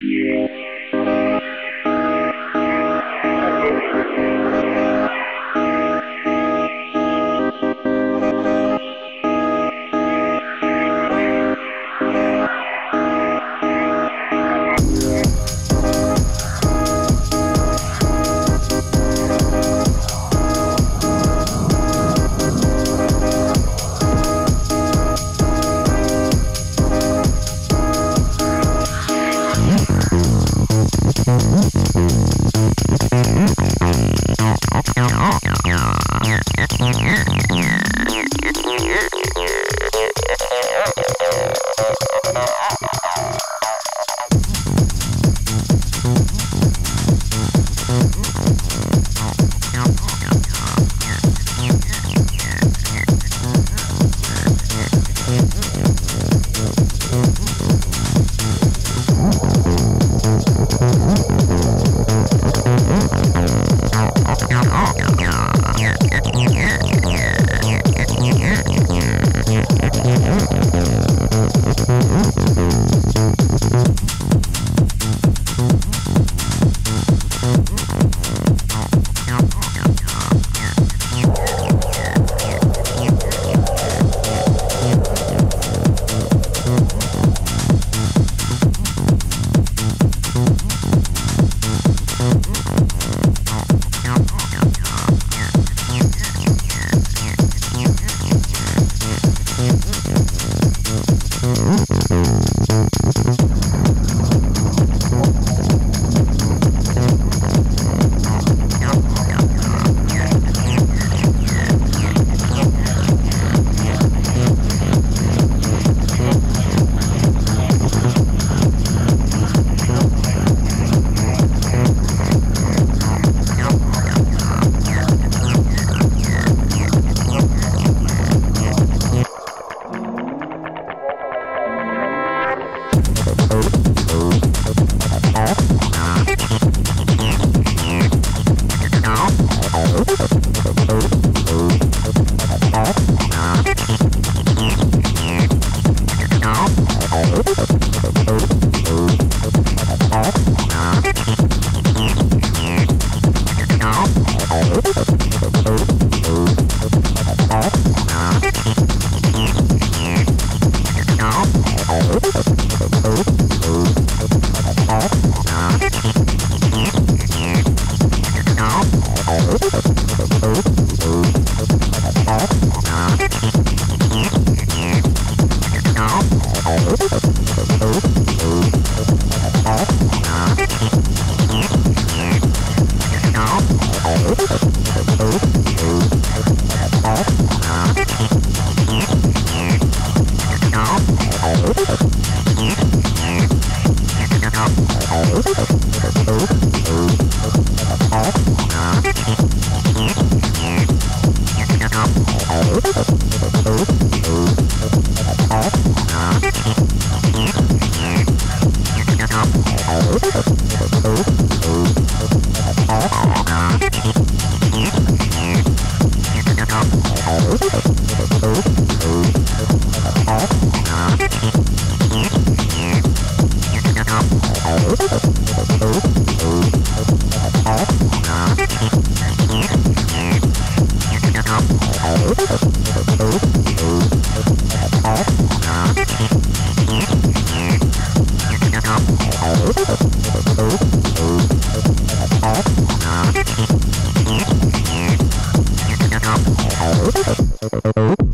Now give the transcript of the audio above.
Yeah. Oh. Música